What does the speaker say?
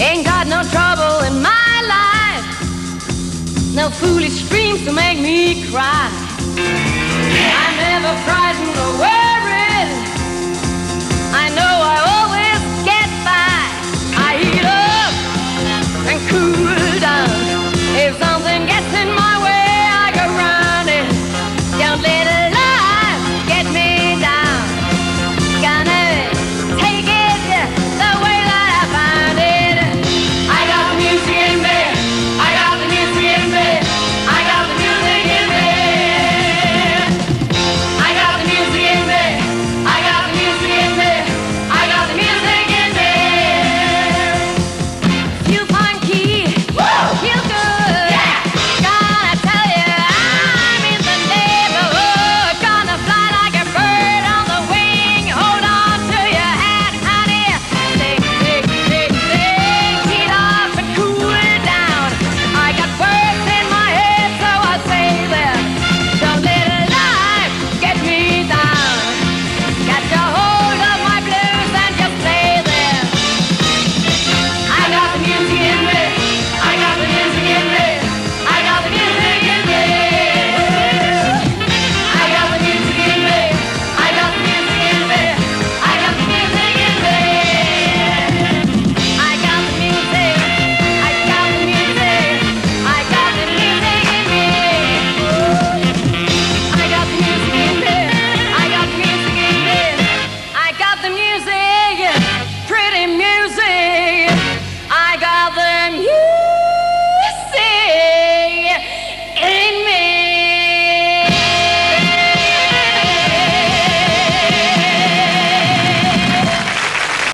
Ain't got no trouble in my life. No foolish dreams to make me cry.